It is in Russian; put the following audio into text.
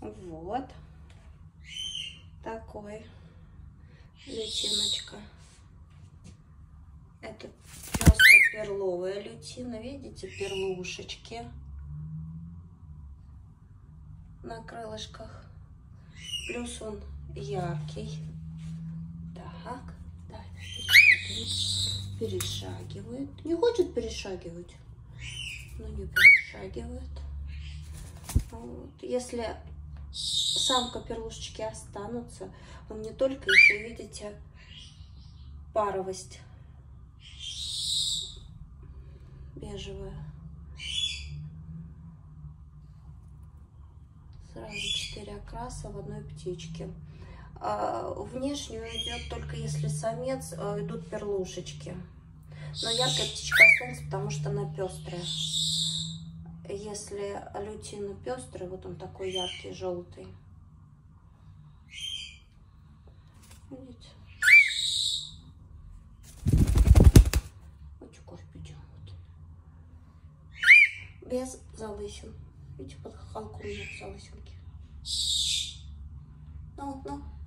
Вот. Такой лютиночка. Это пестро-перловая лютина. Видите, перлушечки на крылышках. Плюс он яркий. Так, да, перешагивает. Не хочет перешагивать, но не перешагивает. Вот. Если самка перлушечки останутся, он не только еще, видите, паровость бежевая. Сразу четыре окраса в одной птичке. А, внешнюю идет только если самец, а, идут перлушечки. Но яркая птичка останется, потому что она пестрая. Если лютина пестрый, вот он такой яркий, желтый. Видите? Очков печем. Вот. Без залысин. Видите, под хохолком нет залысинки. Ну, ну.